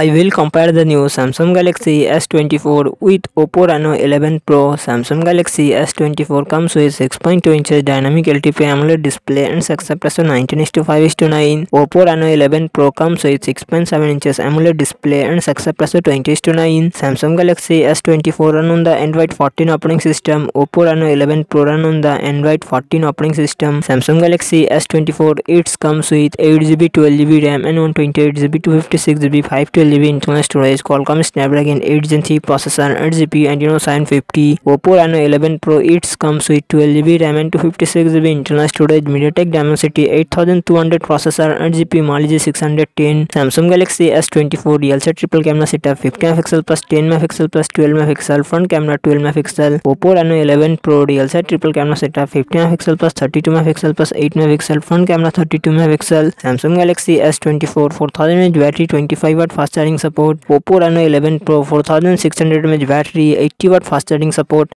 I will compare the new Samsung Galaxy S24 with Oppo Reno 11 Pro. Samsung Galaxy S24 comes with 6.2 inches dynamic LTP AMOLED display and success ratio 19:5:9. Oppo Reno 11 Pro comes with 6.7 inches AMOLED display and success ratio 20:9. Samsung Galaxy S24 run on the Android 14 operating system. Oppo Reno 11 Pro run on the Android 14 operating system. Samsung Galaxy S24 it comes with 8GB, 12GB RAM and 128GB, 256GB, 512 12GB internal storage, Qualcomm Snapdragon 8 Gen 3 processor, and 8 GPU Adreno 750, Oppo Reno 11 Pro. It comes with 12GB RAM and 256GB internal storage, MediaTek Dimensity 8200 processor, 8 GPU Mali G610, Samsung Galaxy S24 dual set triple camera setup 50 MP plus 10 MP plus 12 MP front camera 12 MP, Oppo Reno 11 Pro dual set triple camera setup 50 MP plus 32 MP plus 8 MP front camera 32 MP, Samsung Galaxy S24 4000 mAh battery 25 watt fast charging support Oppo Reno eleven Pro four thousand six hundred M में battery 80 watt fast charging support